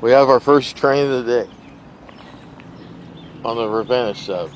We have our first train of the day on the Ravenna sub.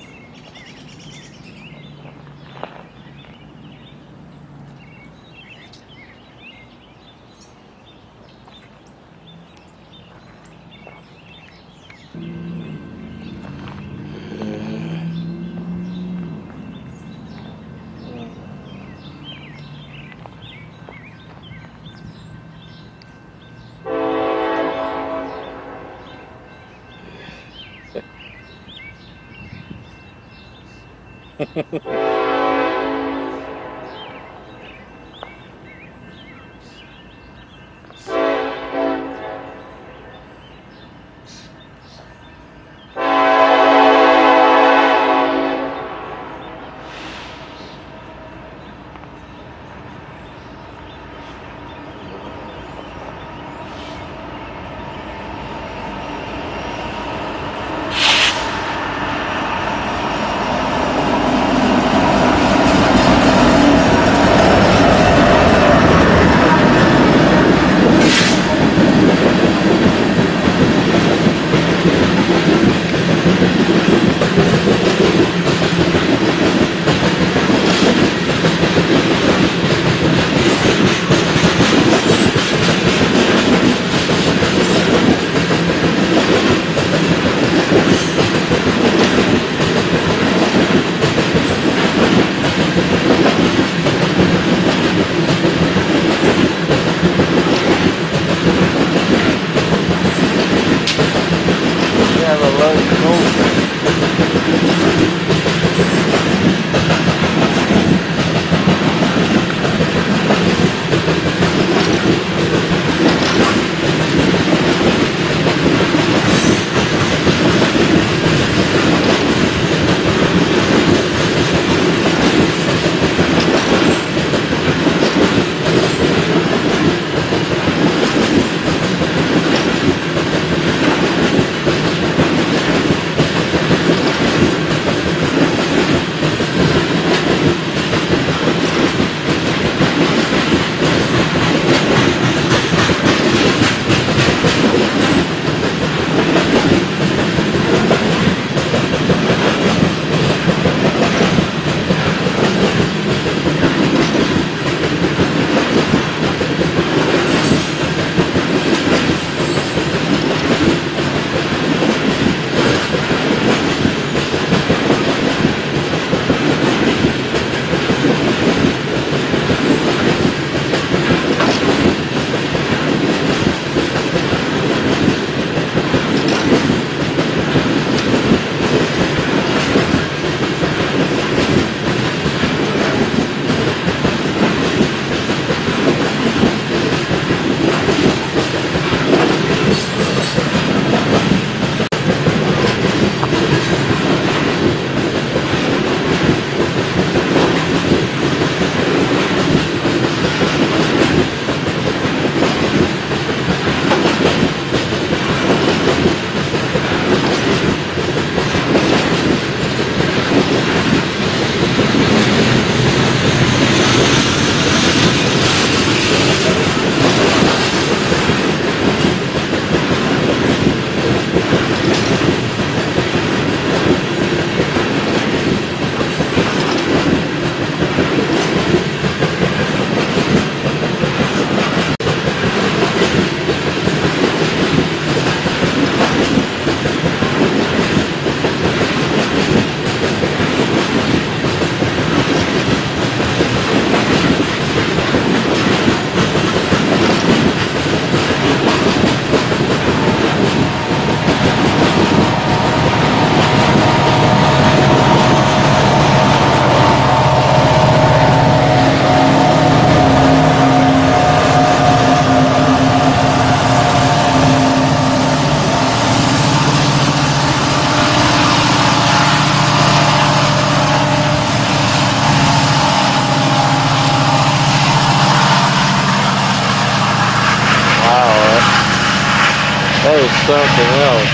something else.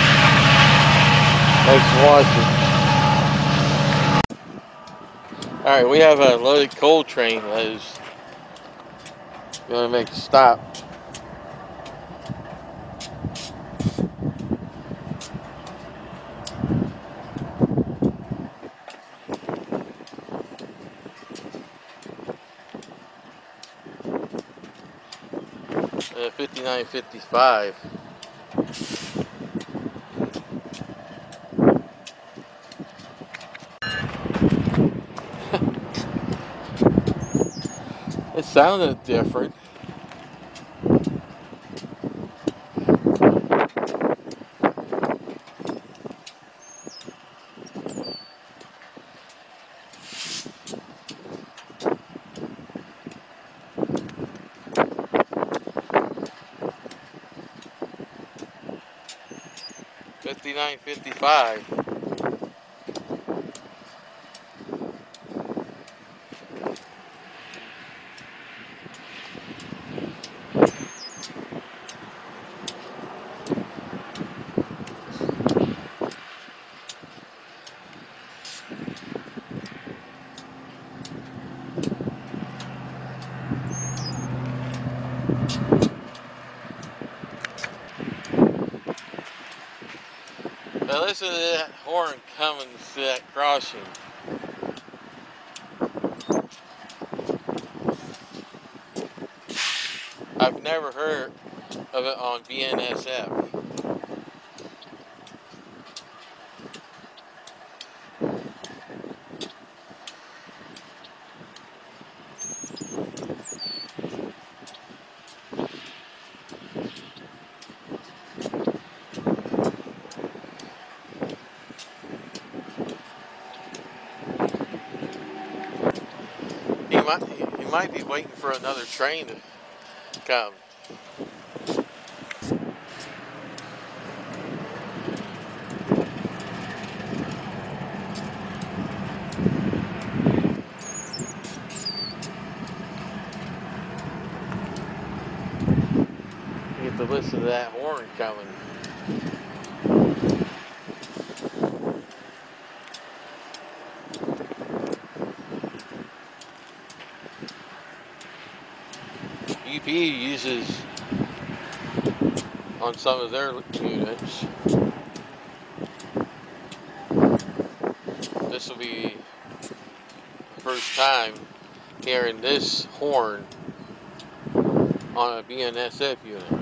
Thanks for watching. Alright, we have a loaded coal train that is going to make a stop. Uh, 59.55 sounded different. Fifty-nine, fifty-five. Now listen to that horn coming to that crossing. I've never heard of it on BNSF. He might he might be waiting for another train to come. Get to listen to that horn coming. UP uses on some of their units. This will be the first time hearing this horn on a BNSF unit.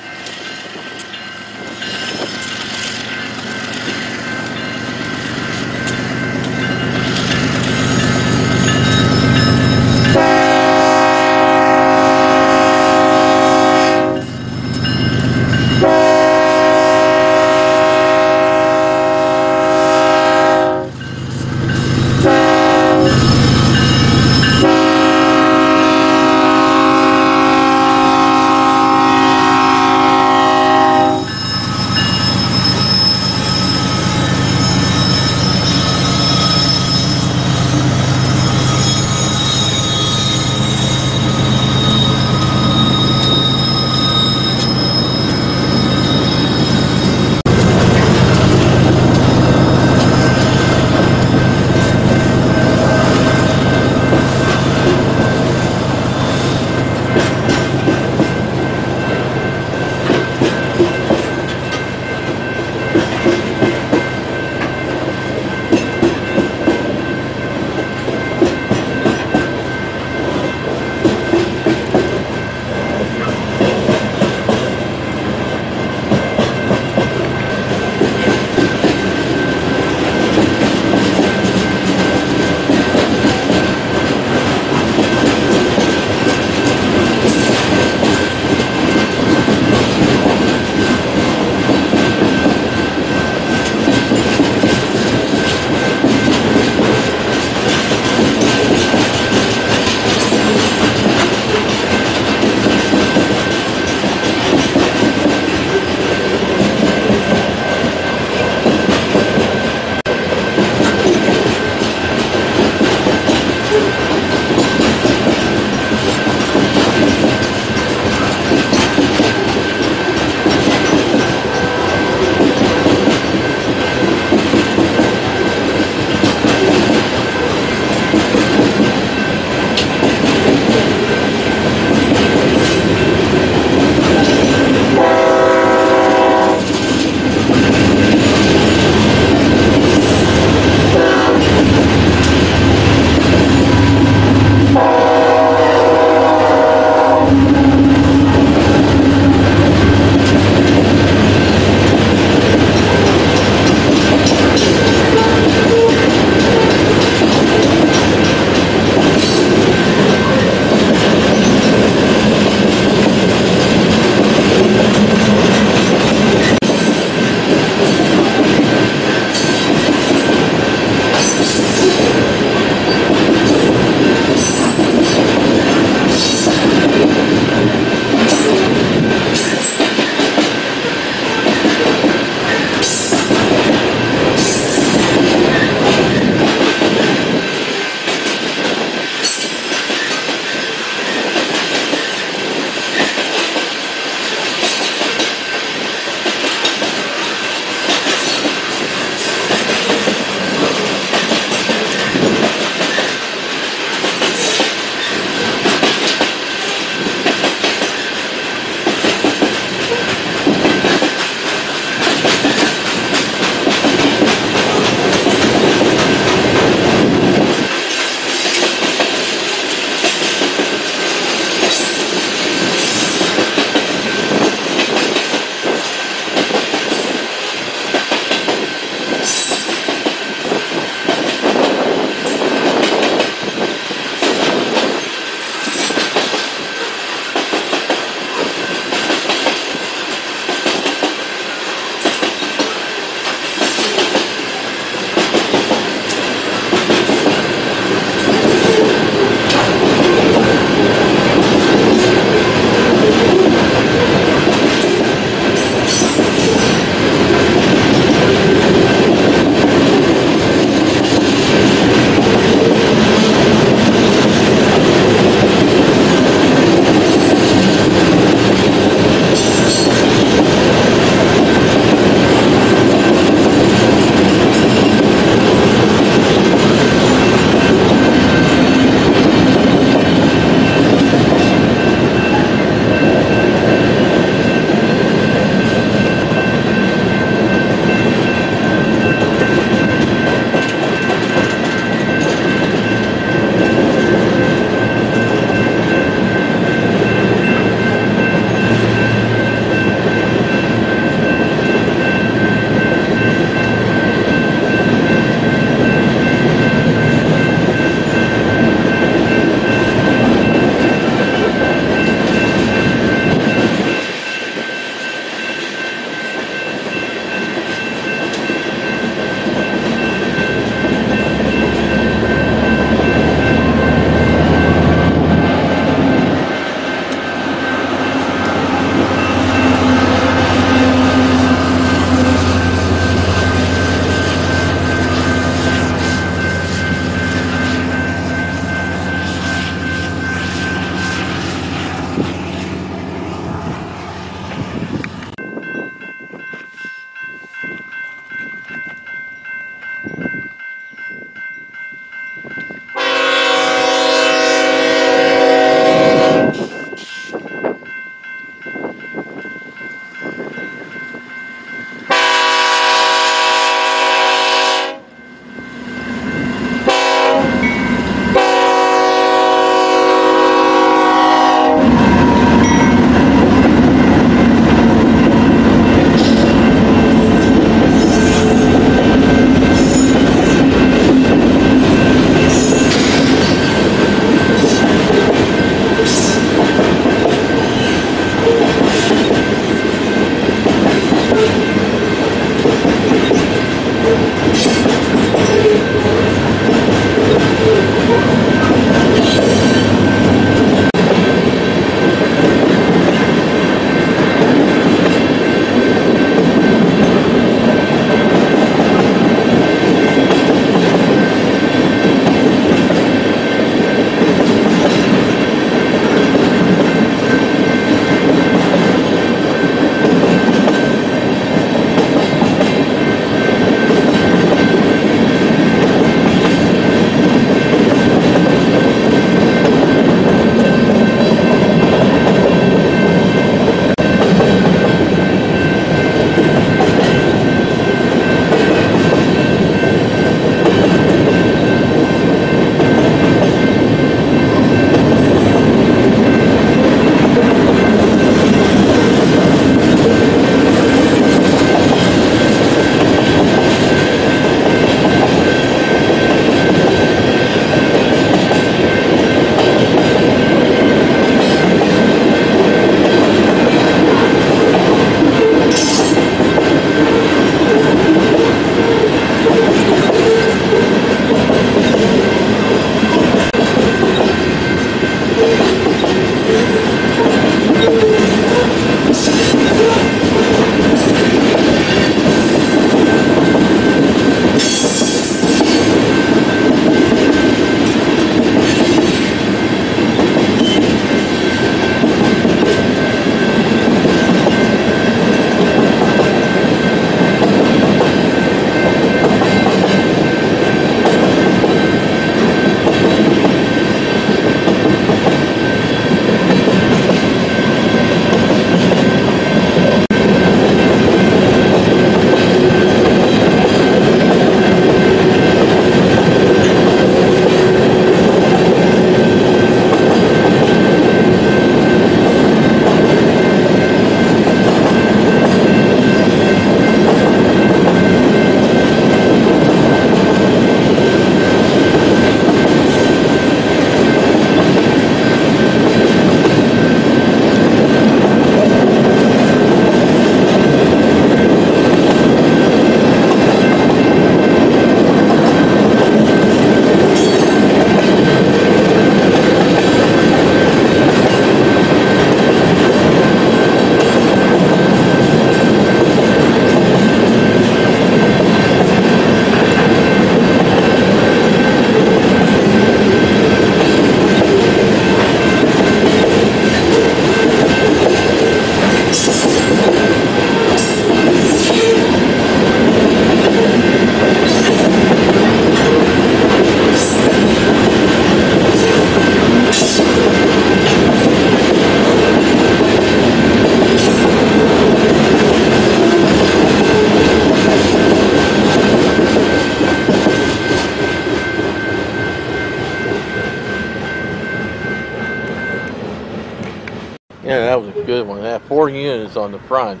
On the front.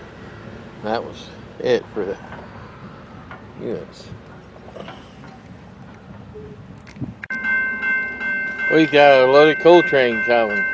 That was it for the units. We got a loaded coal train coming.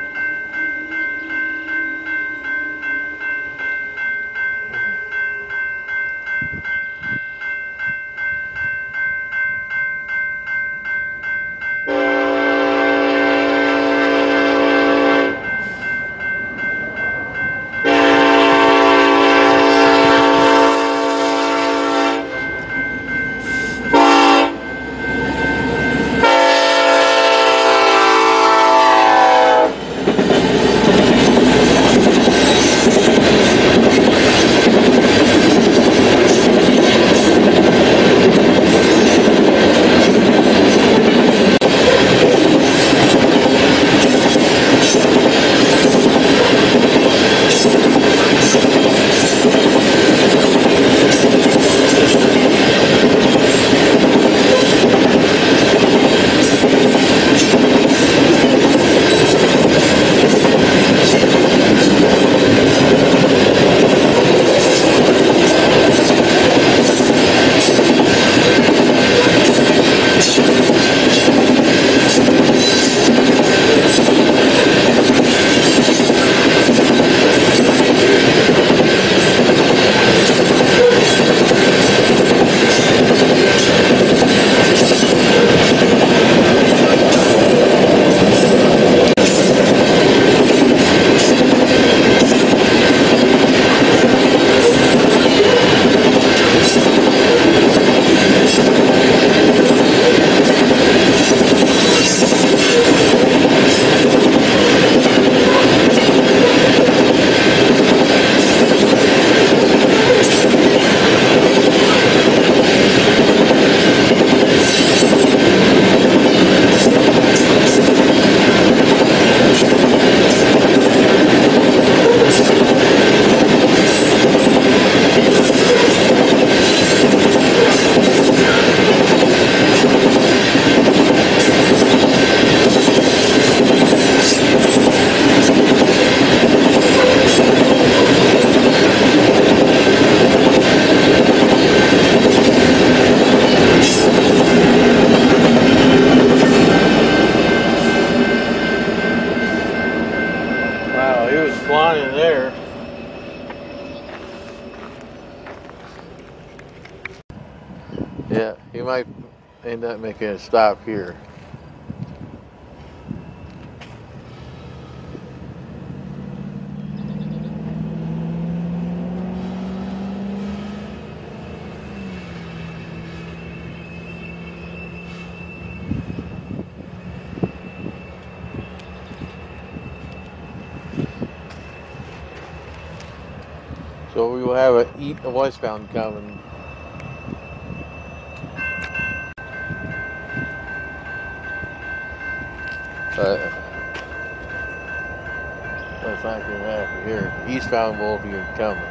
Flying in there. Yeah, he might end up making a stop here. Have a eat a westbound coming. But that's not gonna happen here. Eastbound will be coming.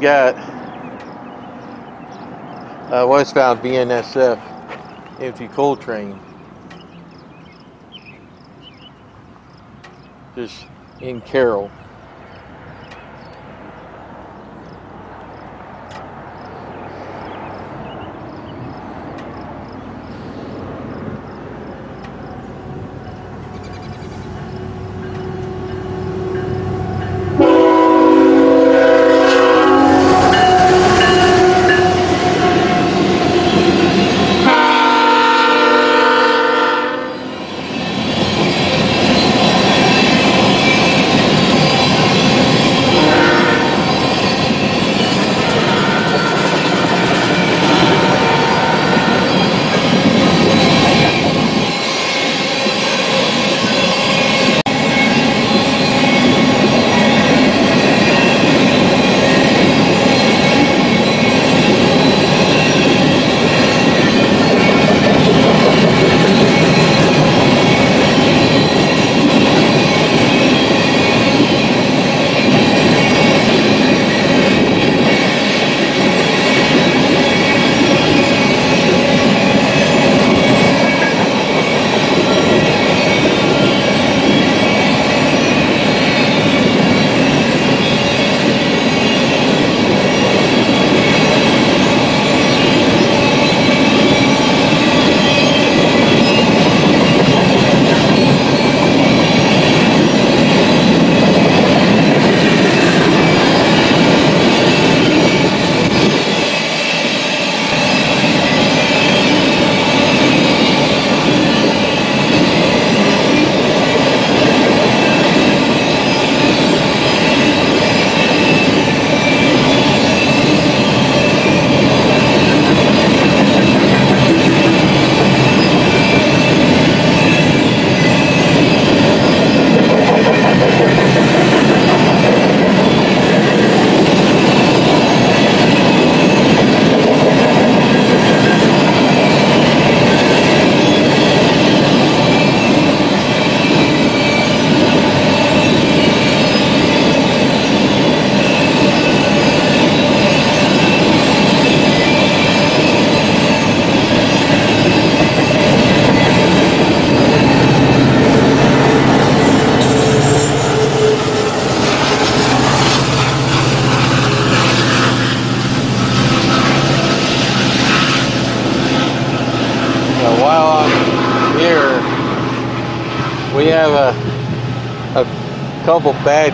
All right, we got uh, westbound BNSF empty coal train. Just in Carroll. Couple bad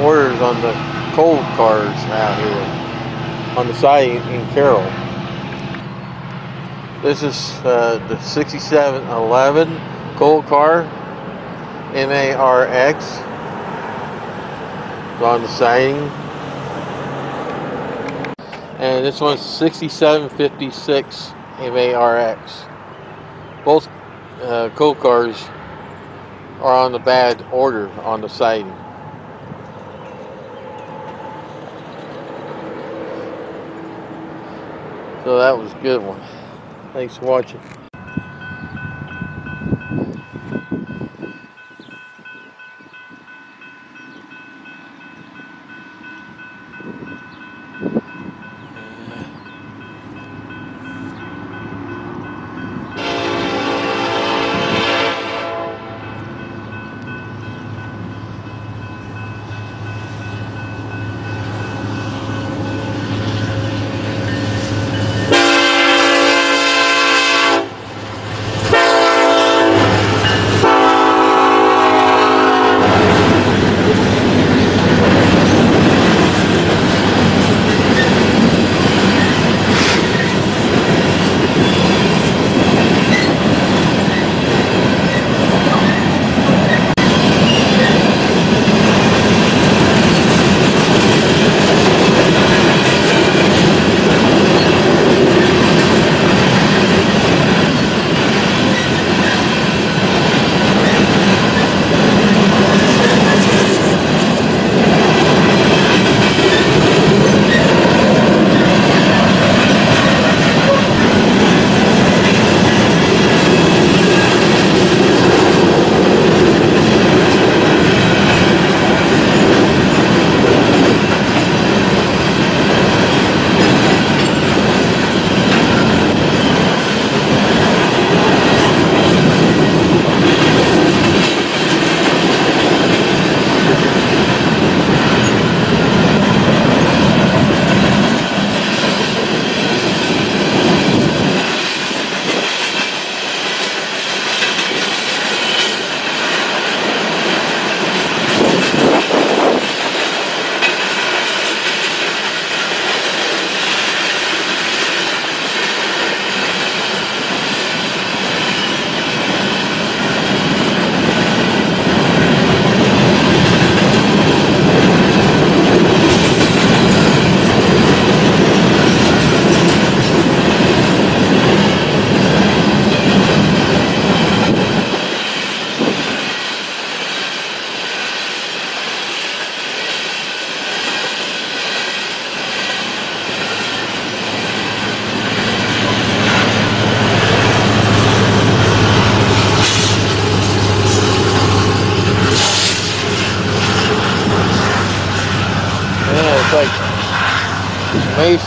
orders on the coal cars out here on the side in, Carroll. This is uh, the 6711 coal car, MARX, on the siding. And this one's 6756 MARX. Both uh, coal cars are on the bad order on the siding. So that was a good one. Thanks for watching.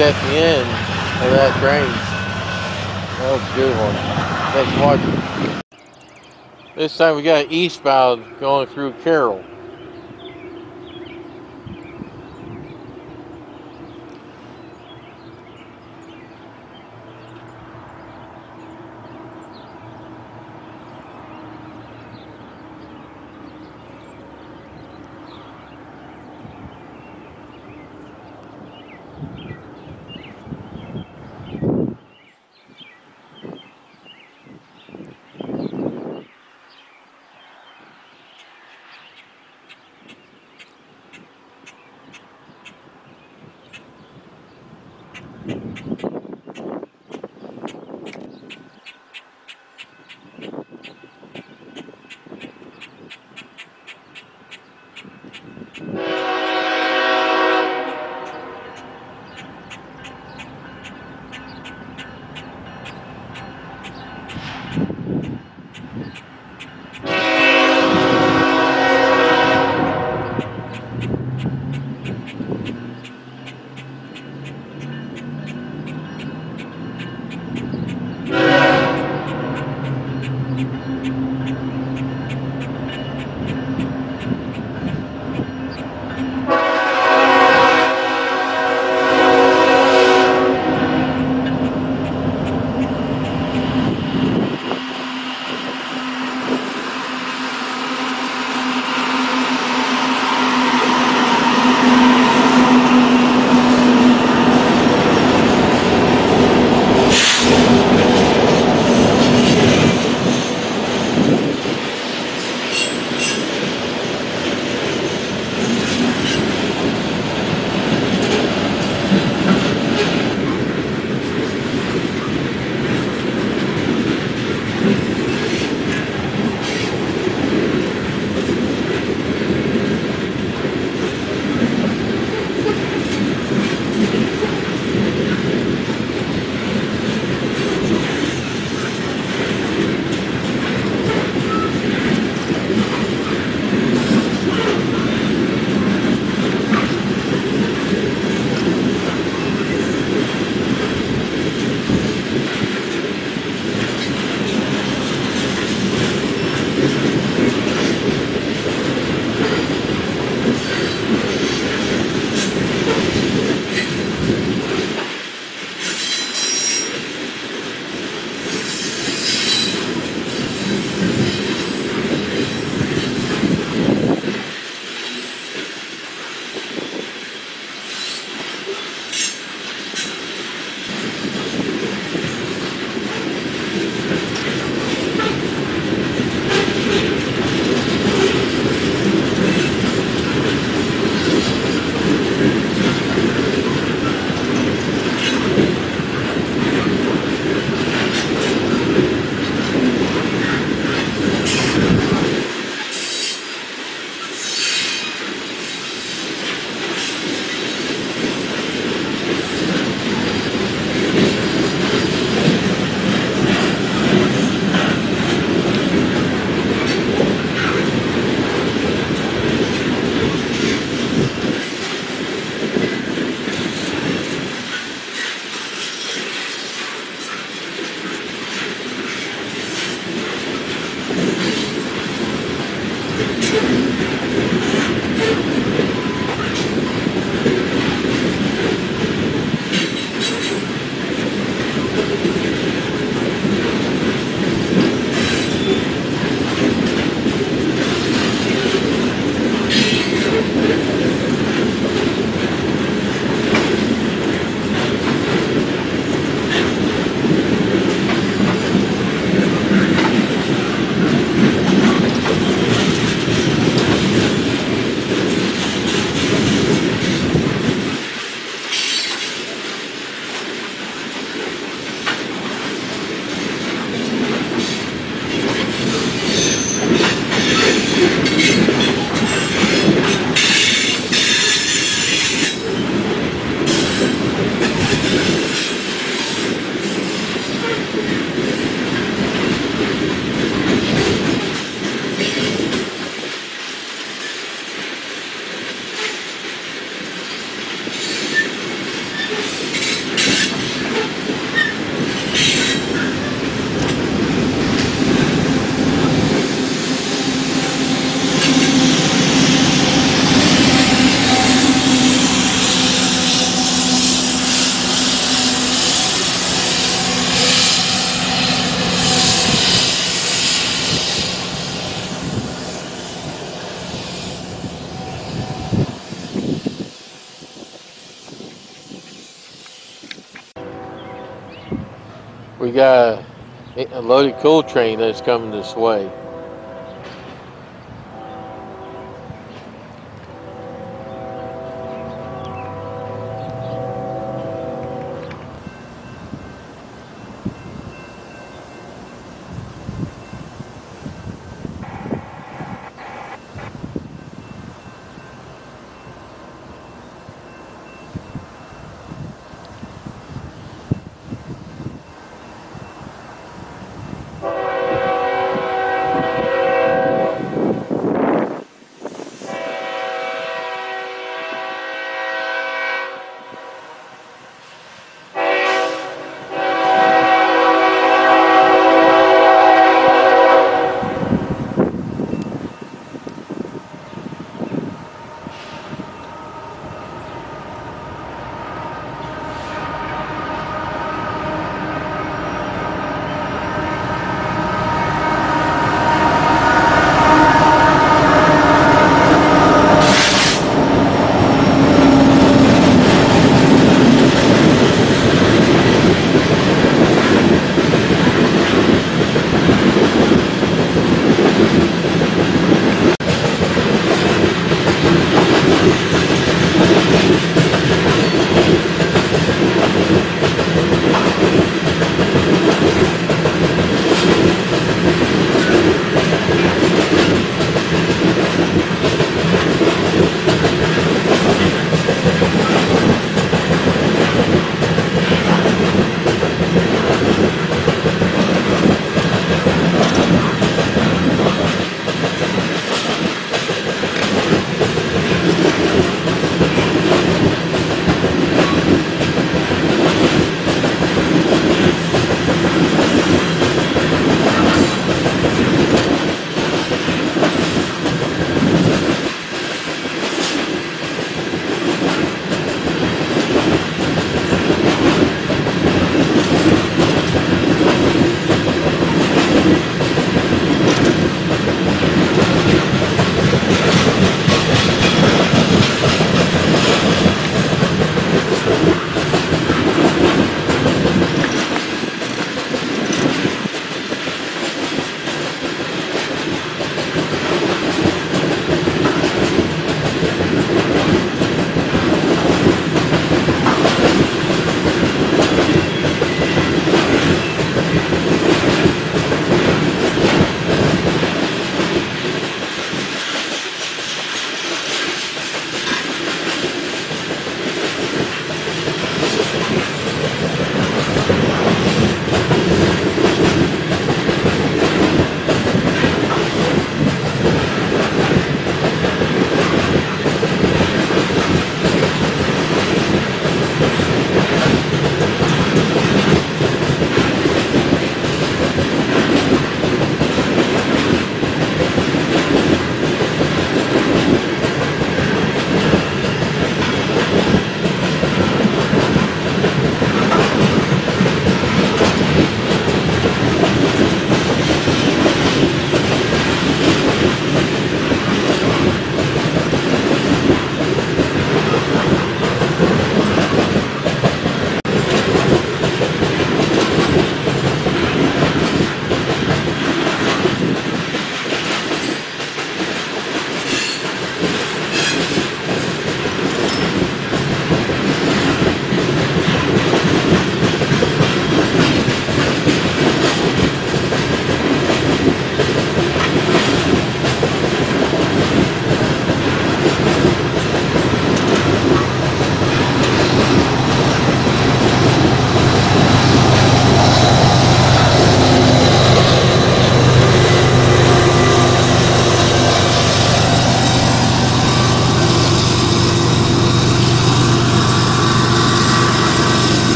At the end of that train. That was a good one. Let's watch it. This time we got eastbound going through Carroll. We got a, loaded coal train that's coming this way.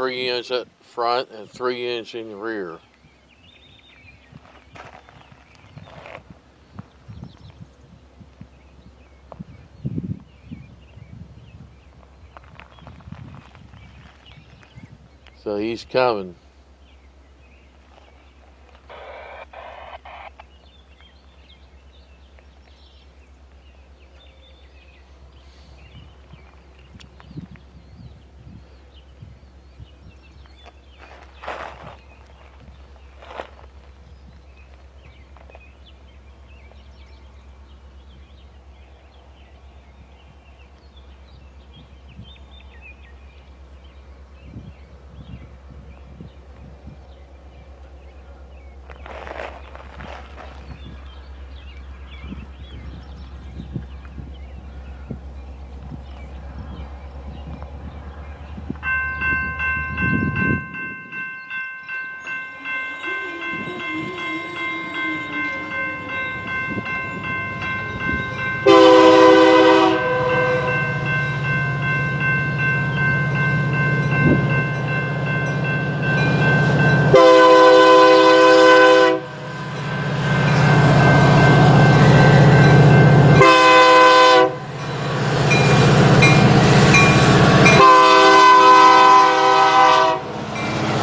Three units up front and three units in the rear. So he's coming.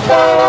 Three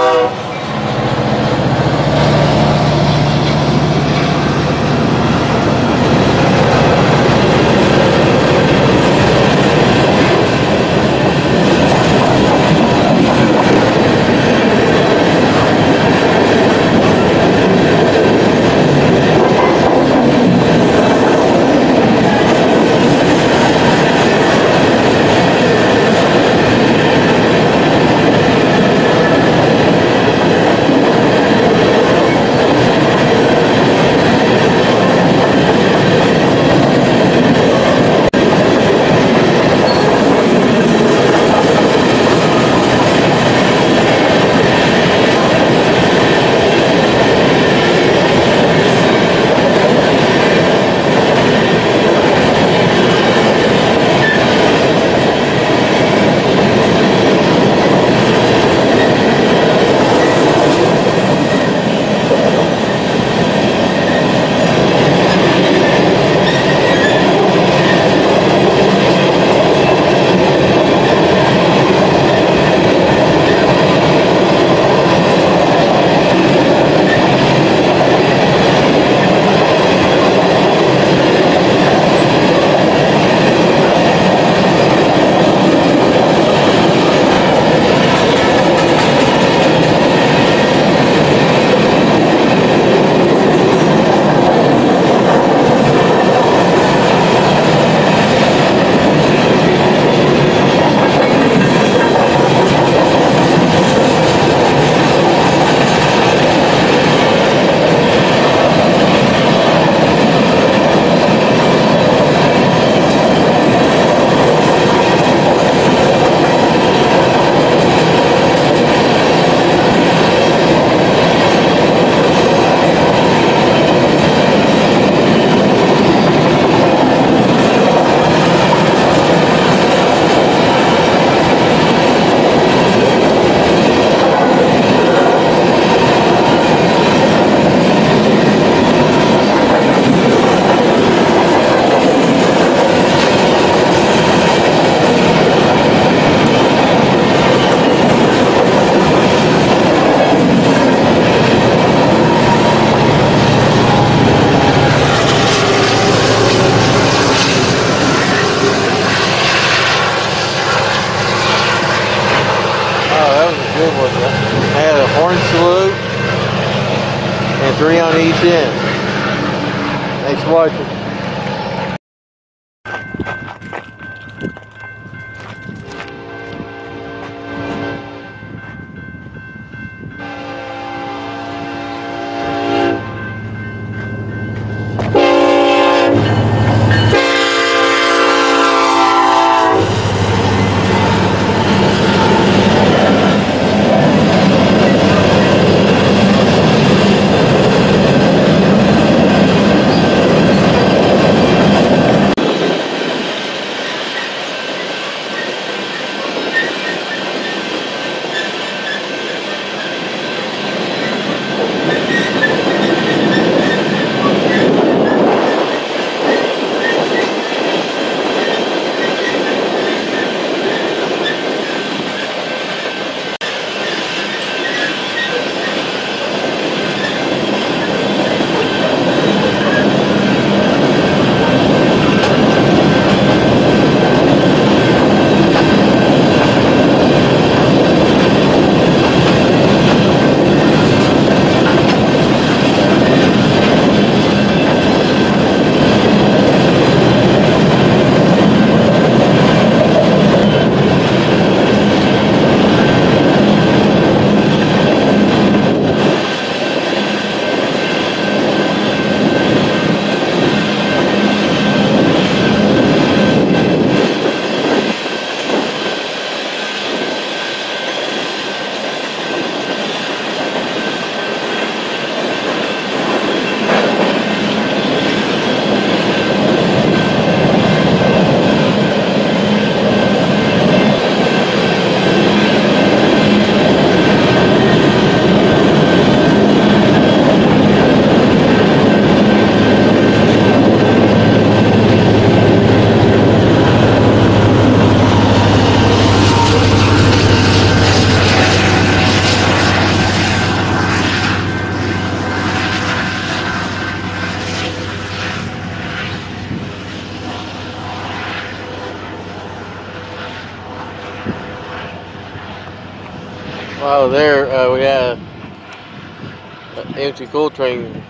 train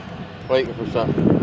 waiting for something.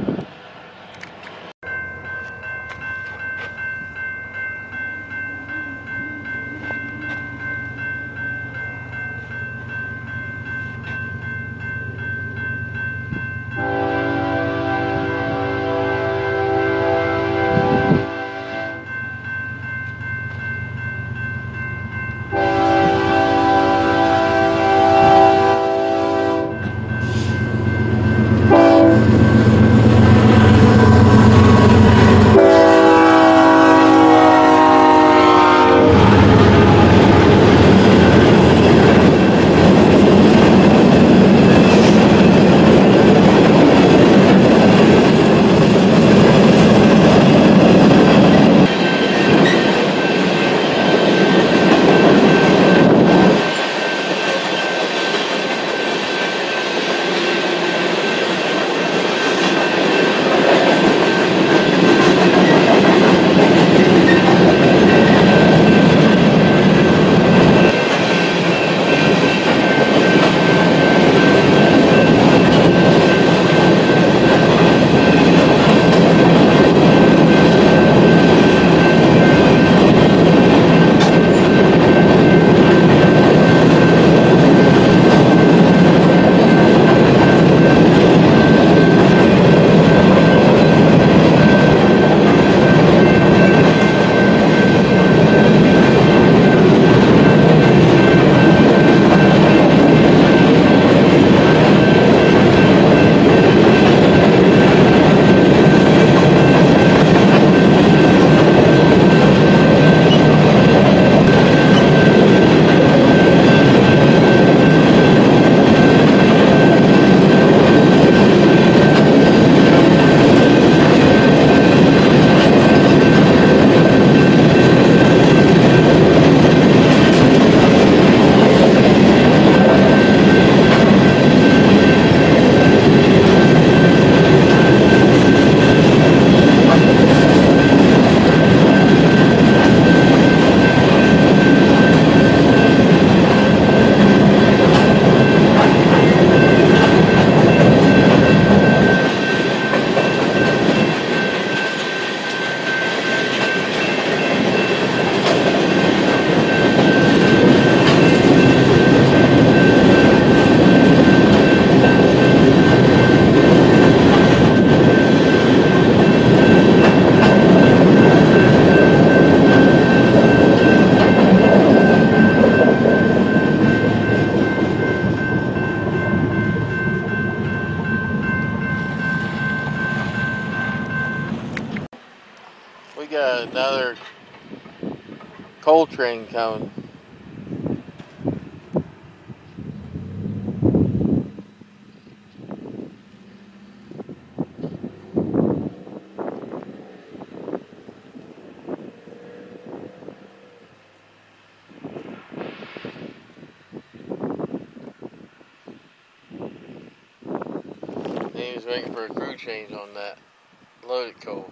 Coming. He was waiting for a crew change on that loaded coal.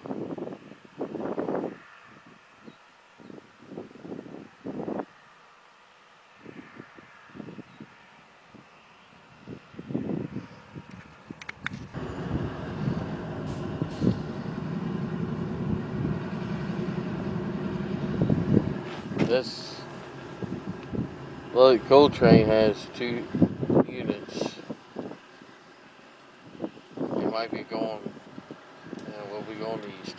This coal train has two units. It might be going, yeah, we'll be going east.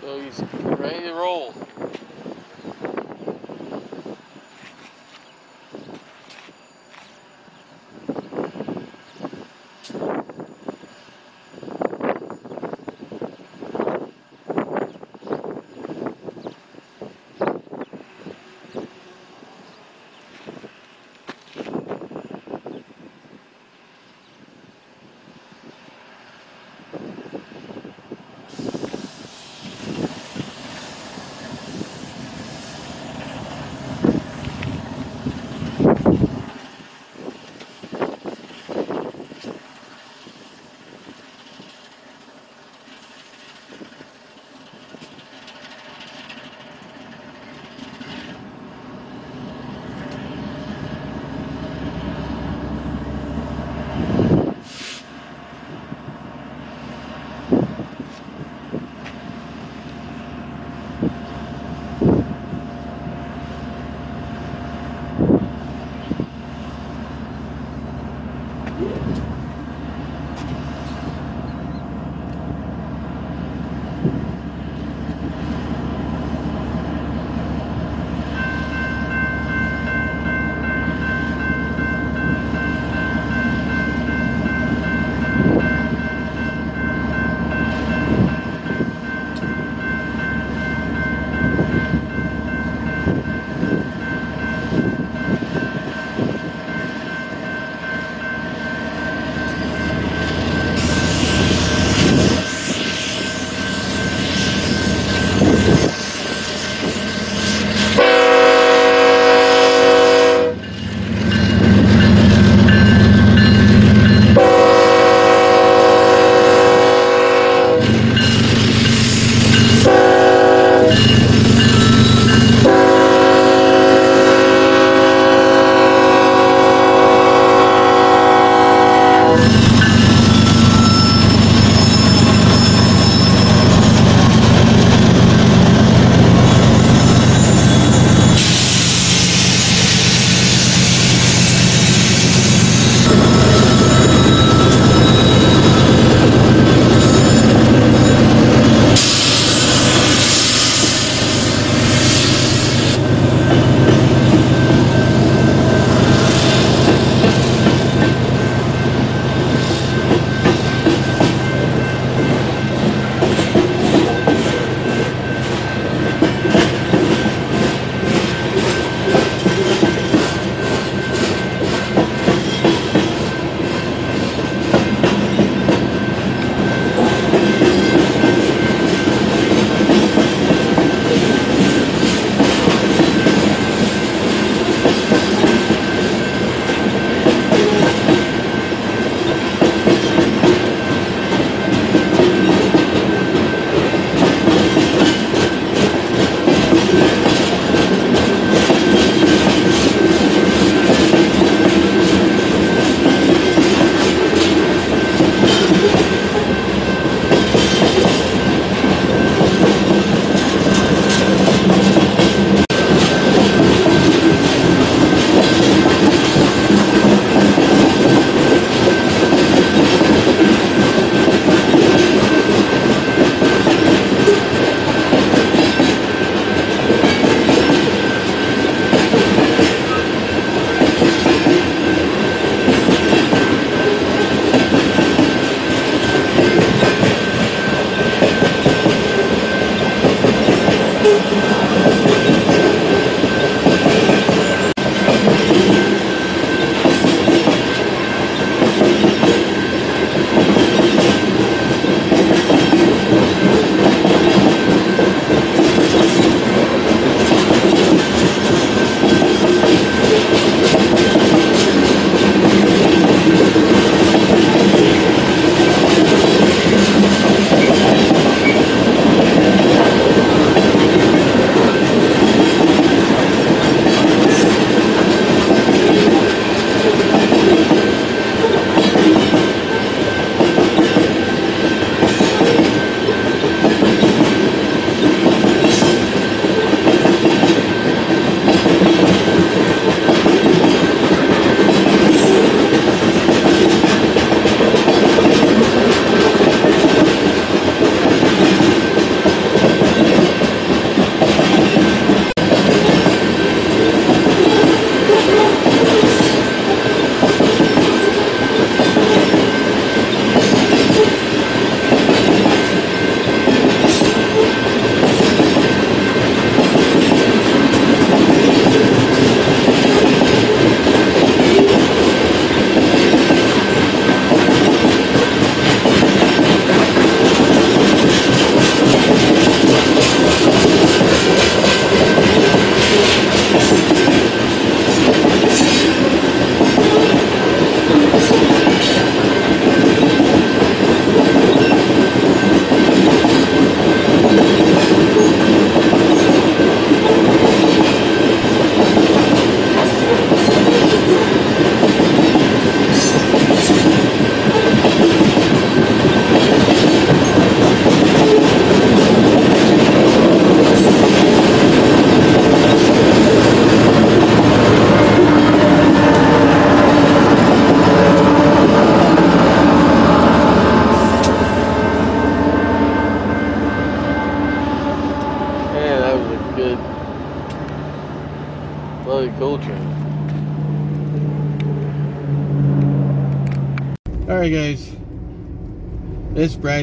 So he's ready to roll.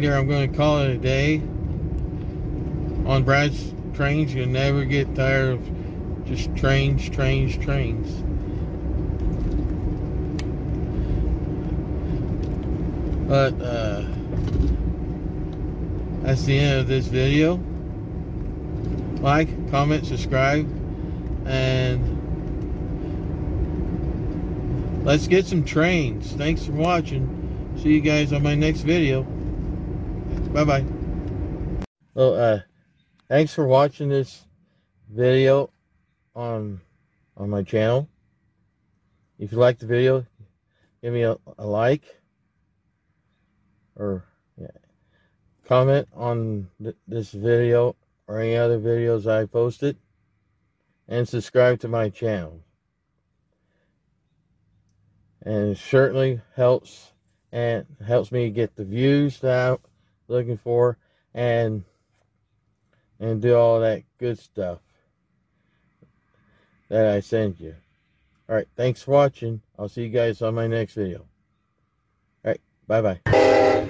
Here, I'm going to call it a day. On Brad's trains, you'll never get tired of just trains, trains, trains. But, uh, that's the end of this video. Like, comment, subscribe, and let's get some trains. Thanks for watching. See you guys on my next video. Bye-bye. Well, uh, thanks for watching this video on on my channel. If you like the video, give me a, a like or yeah, comment on th this video or any other videos I posted and subscribe to my channel. And it certainly helps and helps me get the views I'm looking for and and do all that good stuff that I send you. Alright, thanks for watching. I'll see you guys on my next video. Alright, bye-bye.